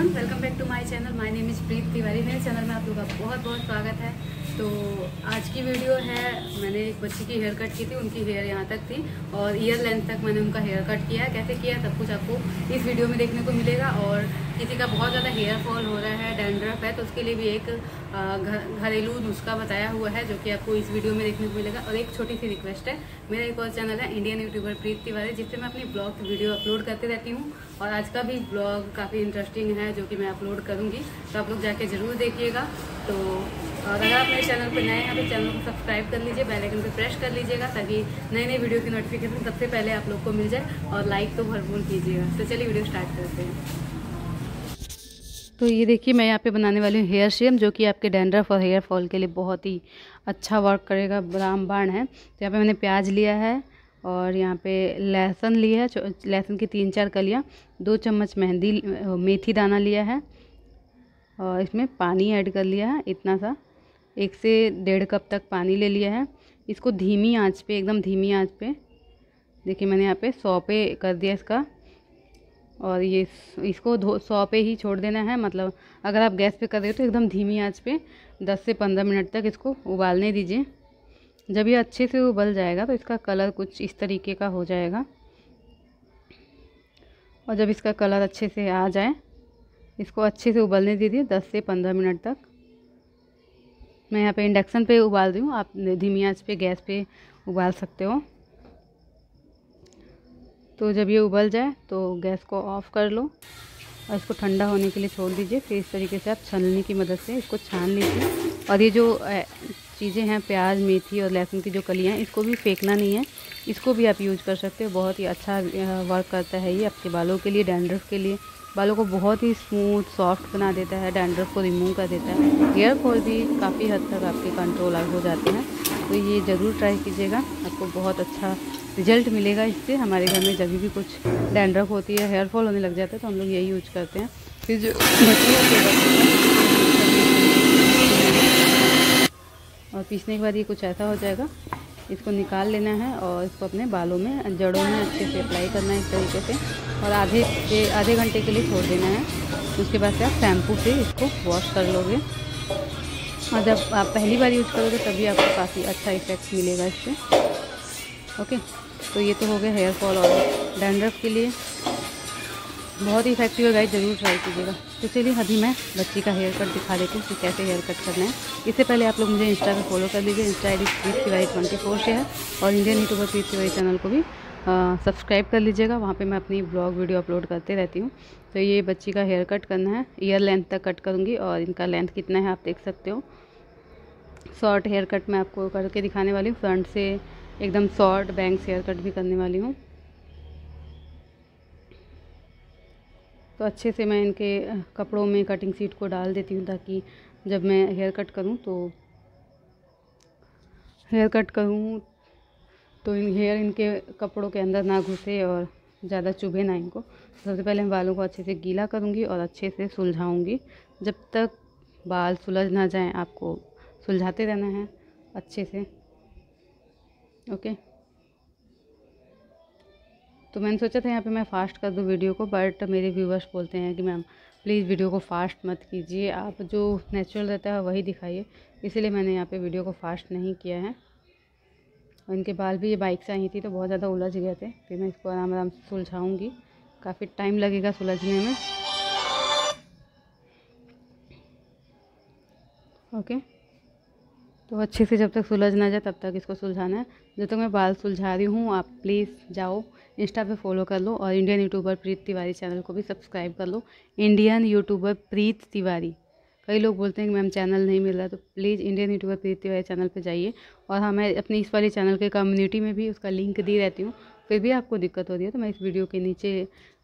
Everyone welcome back to my channel my name is Preet Tiwari मेरे channel में आप लोगों का बहुत बहुत स्वागत है। तो आज की वीडियो है, मैंने एक बच्ची की हेयर कट की थी, उनकी हेयर यहाँ तक थी और ईयर लेंथ तक मैंने उनका हेयर कट किया है। कैसे किया सब कुछ आपको इस वीडियो में देखने को मिलेगा और किसी का बहुत ज़्यादा हेयर फॉल हो रहा है डैंड्रफ है तो उसके लिए भी एक घरेलू नुस्खा बताया हुआ है जो कि आपको इस वीडियो में देखने को मिलेगा। और एक छोटी सी रिक्वेस्ट है, मेरा एक और चैनल है इंडियन यूट्यूबर प्रीत तिवारी जिससे मैं अपनी ब्लॉग वीडियो अपलोड करती रहती हूँ। और आज का भी ब्लॉग काफ़ी इंटरेस्टिंग है, जो कि मैं अपलोड करूँगी तो आप लोग जाके ज़रूर देखिएगा। तो और अगर आप मेरे चैनल पर नए हैं तो चैनल को सब्सक्राइब कर लीजिए, बेल आइकन पर प्रेस कर लीजिएगा, ताकि नई नई वीडियो की नोटिफिकेशन सबसे पहले आप लोग को मिल जाए और लाइक तो भरपूर कीजिएगा। तो चलिए वीडियो स्टार्ट करते हैं। तो ये देखिए, मैं यहाँ पे बनाने वाली हूँ हेयर सीरम जो कि आपके डैंड्रफ और हेयर फॉल के लिए बहुत ही अच्छा वर्क करेगा रामबाण है। तो यहाँ पे मैंने प्याज लिया है और यहाँ पे लहसुन लिया है लहसुन की तीन चार कलियाँ, दो चम्मच मेहंदी, मेथी दाना लिया है और इसमें पानी ऐड कर लिया है, इतना सा। एक से डेढ़ कप तक पानी ले लिया है। इसको धीमी आँच पे, एकदम धीमी आँच पे। देखिए मैंने यहाँ पे सौ पे कर दिया इसका। और ये इसको धो, सौ पे ही छोड़ देना है। मतलब अगर आप गैस पे कर रहे हो तो एकदम धीमी आँच पे 10 से 15 मिनट तक इसको उबालने दीजिए। जब ये अच्छे से उबल जाएगा तो इसका कलर कुछ इस तरीके का हो जाएगा। और जब इसका कलर अच्छे से आ जाए, इसको अच्छे से उबलने दीजिए 10 से 15 मिनट तक। मैं यहाँ पे इंडक्शन पे उबाल रही हूँ। आप धीमी आँच पे, गैस पे उबाल सकते हो। तो जब ये उबल जाए तो गैस को ऑफ़ कर लो और इसको ठंडा होने के लिए छोड़ दीजिए। फिर इस तरीके से आप छलनी की मदद से इसको छान लीजिए। और ये जो चीज़ें हैं, प्याज, मेथी और लहसुन की जो कलियाँ हैं, इसको भी फेंकना नहीं है। इसको भी आप यूज़ कर सकते हो। बहुत ही अच्छा वर्क करता है ये आपके बालों के लिए डैंड्रफ के लिए। बालों को बहुत ही स्मूथ सॉफ्ट बना देता है डैंड्रफ को रिमूव कर देता है। हेयर फॉल भी काफ़ी हद तक आपके कंट्रोल हो जाते हैं। तो ये ज़रूर ट्राई कीजिएगा, आपको बहुत अच्छा रिज़ल्ट मिलेगा इससे। हमारे घर में जब भी कुछ डैंड्रफ होती है हेयर फॉल होने लग जाता है तो हम लोग यही यूज़ करते हैं। फिर जो और पीसने के बाद ये कुछ ऐसा हो जाएगा। इसको निकाल लेना है और इसको अपने बालों में, जड़ों में अच्छे से अप्लाई करना है इस तरीके से। और आधे से आधे घंटे के लिए छोड़ देना है। उसके बाद से आप शैम्पू से इसको वॉश कर लोगे। और जब आप पहली बार यूज़ करोगे, तभी आपको काफ़ी अच्छा इफ़ेक्ट मिलेगा इससे। ओके तो ये तो हो गया हेयर फॉल और डैंड्रफ के लिए बहुत ही इफ़ेक्टिव है गाइस ज़रूर ट्राई कीजिएगा। तो चलिए, अभी मैं बच्ची का हेयर कट दिखा देती हूँ कि कैसे हेयर कट करना है। इससे पहले आप लोग मुझे इंस्टा पर फॉलो कर लीजिए। Insta I D Preet Tiwari twenty four से है और Indian YouTuber Preet Tiwari channel को भी सब्सक्राइब कर लीजिएगा। वहाँ पे मैं अपनी ब्लॉग वीडियो अपलोड करते रहती हूँ। तो ये बच्ची का हेयर कट करना है। ईयर लेंथ तक कट करूँगी और इनका लेंथ कितना है आप देख सकते हो। शॉर्ट हेयर कट मैं आपको करके दिखाने वाली हूँ। फ्रंट से एकदम शॉर्ट बैंक्स हेयर कट भी करने वाली हूँ। तो अच्छे से मैं इनके कपड़ों में कटिंग सीट को डाल देती हूँ ताकि जब मैं हेयर कट करूँ तो हेयर कट करूँ तो इन हेयर इनके कपड़ों के अंदर ना घुसे और ज़्यादा चुभे ना इनको। सबसे पहले मैं बालों को अच्छे से गीला करूँगी और अच्छे से सुलझाऊँगी। जब तक बाल सुलझ ना जाएँ, आपको सुलझाते रहना है अच्छे से। ओके? तो मैंने सोचा था यहाँ पे मैं फ़ास्ट कर दूँ वीडियो को, बट मेरे व्यूवर्स बोलते हैं कि मैम, प्लीज़ वीडियो को फास्ट मत कीजिए। आप जो नेचुरल रहता है वही दिखाइए। इसीलिए मैंने यहाँ पे वीडियो को फास्ट नहीं किया है। और इनके बाल भी ये बाइक से आई थी तो बहुत ज़्यादा उलझ गए थे। फिर मैं इसको आराम आराम से सुलझाऊँगी। काफ़ी टाइम लगेगा सुलझने में। ओके। तो अच्छे से जब तक सुलझ ना जाए, तब तक इसको सुलझाना है। जब तक मैं बाल सुलझा रही हूँ, आप प्लीज़ जाओ, इंस्टा पे फॉलो कर लो और Indian YouTuber Preet Tiwari channel को भी सब्सक्राइब कर लो। Indian YouTuber Preet Tiwari. कई लोग बोलते हैं कि मैम चैनल नहीं मिल रहा तो प्लीज़ इंडियन यूट्यूबर प्रीत वाले चैनल पर जाइए और हाँ मैं अपनी इस वाले चैनल के कम्युनिटी में भी उसका लिंक दी रहती हूँ, फिर भी आपको दिक्कत हो रही है तो मैं इस वीडियो के नीचे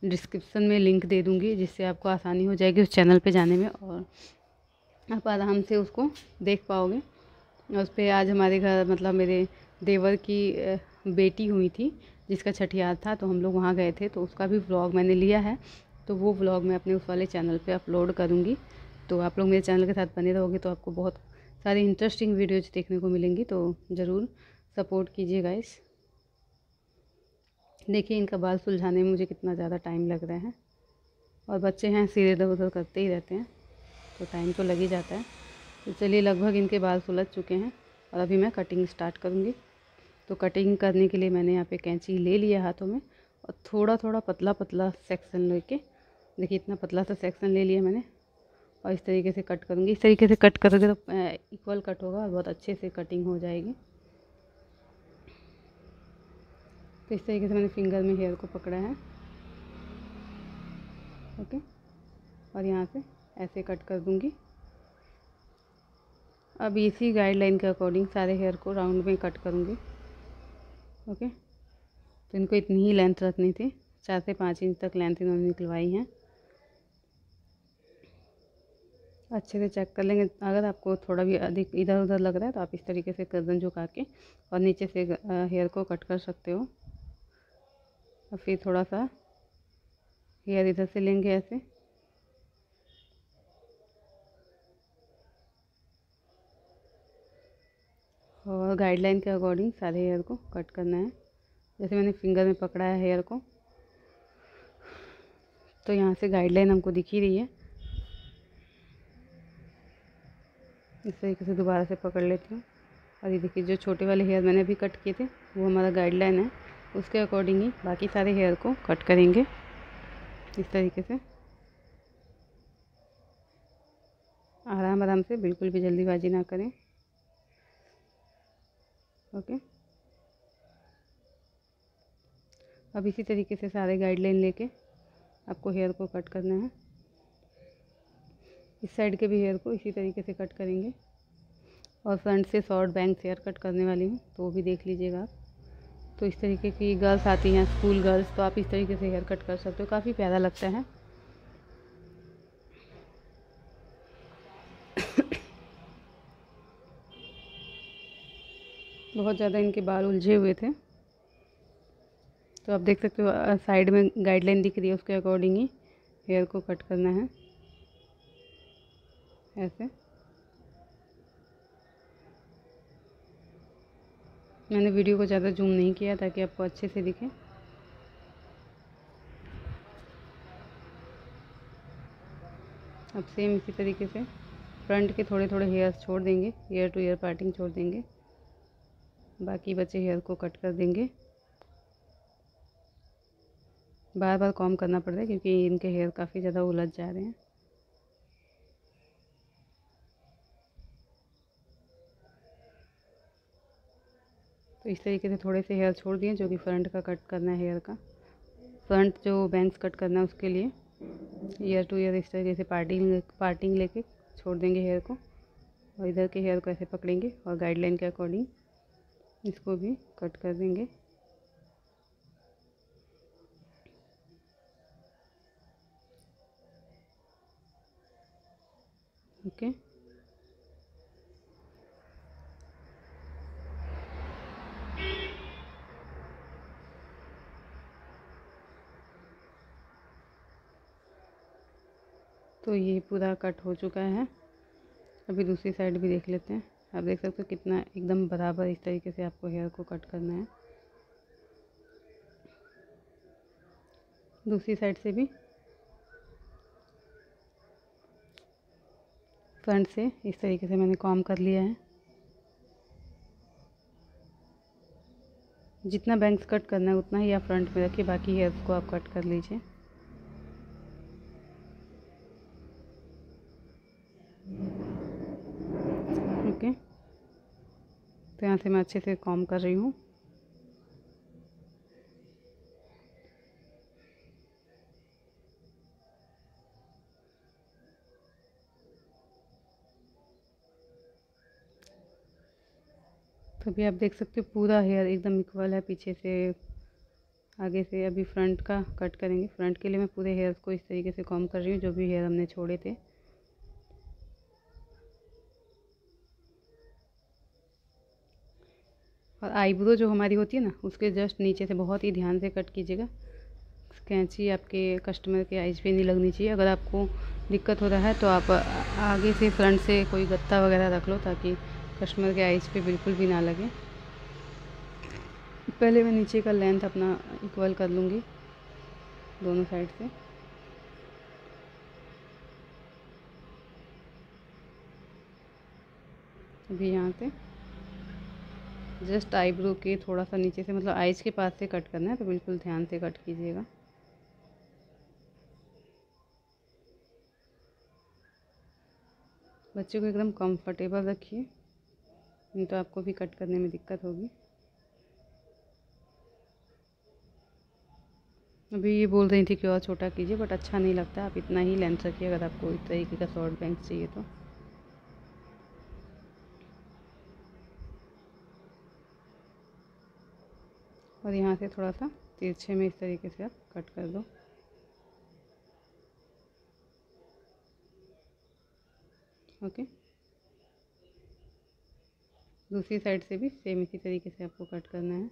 डिस्क्रिप्सन में लिंक दे दूँगी जिससे आपको आसानी हो जाएगी उस चैनल पर जाने में और आप आराम से उसको देख पाओगे। उस पर आज हमारे घर मतलब मेरे देवर की बेटी हुई थी, जिसका छठियार था तो हम लोग वहाँ गए थे तो उसका भी व्लॉग मैंने लिया है तो वो व्लॉग मैं अपने उस वाले चैनल पे अपलोड करूँगी। तो आप लोग मेरे चैनल के साथ बने रहोगे तो आपको बहुत सारी इंटरेस्टिंग वीडियोज़ देखने को मिलेंगी तो ज़रूर सपोर्ट कीजिएगा इस देखिए इनका बाल सुलझाने में मुझे कितना ज़्यादा टाइम लग रहा है। और बच्चे हैं, सिर इधर उधर करते ही रहते हैं तो टाइम तो लग ही जाता है। तो चलिए, लगभग इनके बाल सुलझ चुके हैं और अभी मैं कटिंग स्टार्ट करूँगी। तो कटिंग करने के लिए मैंने यहाँ पे कैंची ले लिया हाथों में और थोड़ा थोड़ा पतला पतला सेक्शन लेके, देखिए इतना पतला सा सेक्शन ले लिया मैंने। और इस तरीके से कट करूँगी। इस तरीके से कट करोगे तो इक्वल कट होगा और बहुत अच्छे से कटिंग हो जाएगी। तो इस तरीके से मैंने फिंगर में हेयर को पकड़ा है। ओके और यहाँ से ऐसे कट कर दूँगी। अब इसी गाइडलाइन के अकॉर्डिंग सारे हेयर को राउंड में कट करूँगी। ओके तो इनको इतनी ही लेंथ रखनी थी। चार से पाँच इंच तक लेंथ इन्होंने निकलवाई है। अच्छे से चेक कर लेंगे। अगर आपको थोड़ा भी अधिक इधर उधर लग रहा है तो आप इस तरीके से गर्दन झुका के और नीचे से हेयर को कट कर सकते हो। और फिर थोड़ा सा हेयर इधर से लेंगे ऐसे। और गाइडलाइन के अकॉर्डिंग सारे हेयर को कट करना है। जैसे मैंने फिंगर में पकड़ा है हेयर को तो यहाँ से गाइडलाइन हमको दिख रही है। इस तरीके से दोबारा से पकड़ लेती हूँ। और ये देखिए, जो छोटे वाले हेयर मैंने अभी कट किए थे, वो हमारा गाइडलाइन है। उसके अकॉर्डिंग ही बाकी सारे हेयर को कट करेंगे। इस तरीके से। आराम आराम से बिल्कुल भी जल्दीबाजी ना करें। ओके। अब इसी तरीके से सारे गाइडलाइन लेके आपको हेयर को कट करना है। इस साइड के भी हेयर को इसी तरीके से कट करेंगे। और फ्रंट से शॉर्ट बैंक हेयर कट करने वाली हूँ तो वो भी देख लीजिएगा आप। तो इस तरीके की गर्ल्स आती हैं स्कूल गर्ल्स तो आप इस तरीके से हेयर कट कर सकते हो। काफ़ी प्यारा लगता है। बहुत ज़्यादा इनके बाल उलझे हुए थे। तो आप देख सकते हो साइड में गाइडलाइन दिख रही है, उसके अकॉर्डिंग ही हेयर को कट करना है। ऐसे। मैंने वीडियो को ज़्यादा जूम नहीं किया ताकि आपको अच्छे से दिखे। अब सेम इसी तरीके से फ्रंट के थोड़े थोड़े हेयर्स छोड़ देंगे ईयर टू ईयर पार्टिंग छोड़ देंगे। बाकी बचे हेयर को कट कर देंगे। बार बार कॉम करना पड़ता है क्योंकि इनके हेयर काफ़ी ज़्यादा उलझ जा रहे हैं। तो इस तरीके से थोड़े से हेयर छोड़ दिए, जो कि फ्रंट का कट करना है हेयर का फ्रंट जो बैंक्स कट करना है उसके लिए ईयर टू ईयर इस तरीके से पार्टिंग पार्टिंग लेके छोड़ देंगे हेयर को और इधर के हेयर को ऐसे पकड़ेंगे और गाइडलाइन के अकॉर्डिंग इसको भी कट कर देंगे ओके okay. तो ये पूरा कट हो चुका है। अभी दूसरी साइड भी देख लेते हैं। आप देख सकते हो कितना एकदम बराबर इस तरीके से आपको हेयर को कट करना है। दूसरी साइड से भी। फ्रंट से इस तरीके से मैंने कॉम कर लिया है। जितना बैंक्स कट करना है, उतना ही आप फ्रंट में रखिए, बाकी हेयर्स को आप कट कर लीजिए ओके यहाँ से मैं अच्छे से कॉम कर रही हूँ। तो अभी आप देख सकते हो पूरा हेयर एकदम इक्वल है, पीछे से आगे से अभी फ्रंट का कट करेंगे। फ्रंट के लिए मैं पूरे हेयर को इस तरीके से कॉम कर रही हूँ, जो भी हेयर हमने छोड़े थे। और आईब्रो जो हमारी होती है ना, उसके जस्ट नीचे से बहुत ही ध्यान से कट कीजिएगा। कैंची आपके कस्टमर के आइज़ पे नहीं लगनी चाहिए। अगर आपको दिक्कत हो रहा है तो आप आगे से फ्रंट से कोई गत्ता वगैरह रख लो ताकि कस्टमर के आइज़ पे बिल्कुल भी ना लगे। पहले मैं नीचे का लेंथ अपना इक्वल कर लूँगी दोनों साइड से। अभी यहाँ से। जस्ट आईब्रो के थोड़ा सा नीचे से मतलब आइज़ के पास से कट करना है तो बिल्कुल ध्यान से कट कीजिएगा। बच्चे को एकदम कंफर्टेबल रखिए, नहीं तो आपको भी कट करने में दिक्कत होगी। अभी ये बोल रही थी कि और छोटा कीजिए, बट अच्छा नहीं लगता, आप इतना ही लेंथ रखिए, अगर आपको इस तरीके का शॉर्ट बैंक चाहिए तो। और यहाँ से थोड़ा सा तिरछे में इस तरीके से आप कट कर दो। ओके। दूसरी साइड से भी सेम इसी तरीके से आपको कट करना है।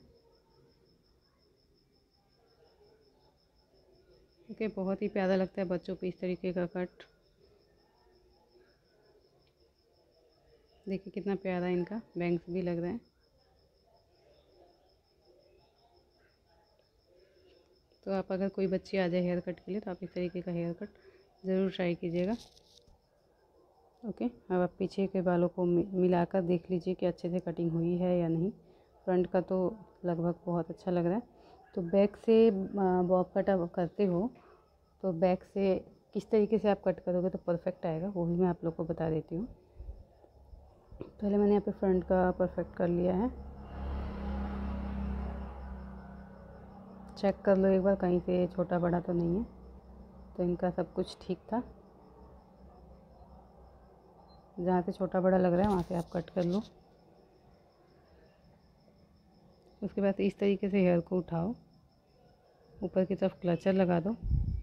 ओके, बहुत ही प्यारा लगता है बच्चों को इस तरीके का कट। देखिए कितना प्यारा इनका बैंक्स भी लग रहा है। तो आप अगर कोई बच्ची आ जाए हेयर कट के लिए तो आप इस तरीके का हेयर कट ज़रूर ट्राई कीजिएगा। ओके, अब आप पीछे के बालों को मिलाकर देख लीजिए कि अच्छे से कटिंग हुई है या नहीं। फ्रंट का तो लगभग बहुत अच्छा लग रहा है। तो बैक से बॉब कट आप करते हो तो बैक से किस तरीके से आप कट करोगे तो परफेक्ट आएगा, वो भी मैं आप लोग को बता देती हूँ। पहले मैंने यहाँ पे फ्रंट का परफेक्ट कर लिया है। चेक कर लो एक बार, कहीं से छोटा बड़ा तो नहीं है। तो इनका सब कुछ ठीक था। जहाँ से छोटा बड़ा लग रहा है, वहाँ से आप कट कर लो। उसके बाद इस तरीके से हेयर को उठाओ। ऊपर की तरफ़ क्लचर लगा दो।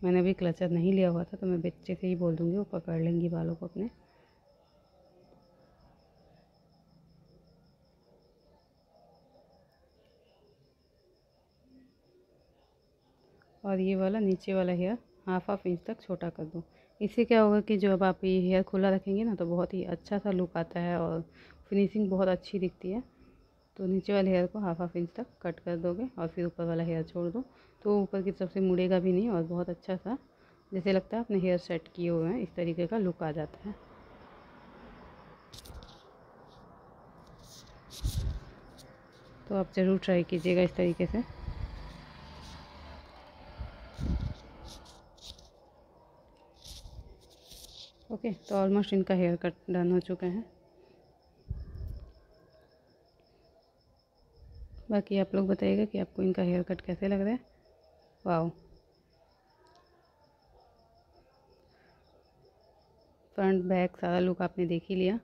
मैंने अभी क्लचर नहीं लिया हुआ था तो मैं बच्चे से ही बोल दूँगी, वो पकड़ लेंगी बालों को अपने। और ये वाला नीचे वाला हेयर हाफ़ हाफ़ इंच तक छोटा कर दो। इससे क्या होगा कि जब आप ये हेयर खुला रखेंगे ना तो बहुत ही अच्छा सा लुक आता है और फिनिशिंग बहुत अच्छी दिखती है। तो नीचे वाले हेयर को हाफ़ हाफ़ इंच तक कट कर दोगे और फिर ऊपर वाला हेयर छोड़ दो। तो ऊपर की तरफ़ से मुड़ेगा भी नहीं और बहुत अच्छा सा, जैसे लगता है अपने हेयर सेट किए हुए हैं, इस तरीके का लुक आ जाता है। तो आप ज़रूर ट्राई कीजिएगा इस तरीके से। ओके तो ऑलमोस्ट इनका हेयर कट डन हो चुका है। बाकी आप लोग बताइएगा कि आपको इनका हेयर कट कैसे लग रहा है। वाओ फ्रंट बैक सारा लुक आपने देख ही लिया।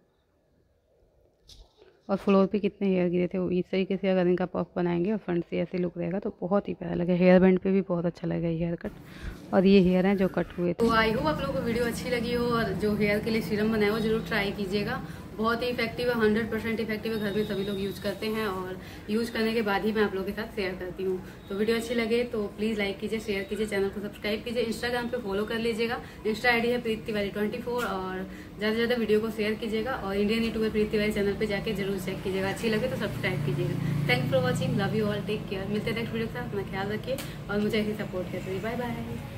और फ्लोर पे कितने हेयर गिरे थे, वो इस तरीके से अगर इनका पफ बनाएँगे और फ्रंट से ऐसे लुक रहेगा तो बहुत ही प्यारा लगेगा। हेयर बैंड पे भी बहुत अच्छा लगेगा हेयर कट। और ये हेयर हैं जो कट हुए थे। तो आई होप आप लोगों को वीडियो अच्छी लगी हो और जो हेयर के लिए सीरम बनाया हो, ज़रूर ट्राई कीजिएगा। बहुत ही इफ़ेक्टिव है हंड्रेड परसेंट इफ़ेक्टिव है, घर में सभी लोग यूज़ करते हैं और यूज़ करने के बाद ही मैं आप लोगों के साथ शेयर करती हूँ। तो वीडियो अच्छी लगे तो प्लीज़ लाइक कीजिए शेयर कीजिए चैनल को सब्सक्राइब कीजिए इंस्टाग्राम पे फॉलो कर लीजिएगा। इंस्टा आईडी है प्रीत तिवारी ट्वेंटी और ज़्यादा से ज़्यादा वीडियो को शेयर कीजिएगा और Indian YouTube Preet Tiwari channel पर जाकर ज़रूर चेक कीजिएगा। अच्छी लगे तो सब्सक्राइब कीजिएगा। Thank for watching love you all take care मिलते नेक्स्ट वीडियो के साथ। अपना ख्याल रखिए और मुझे ऐसी सपोर्ट करते बाय बाय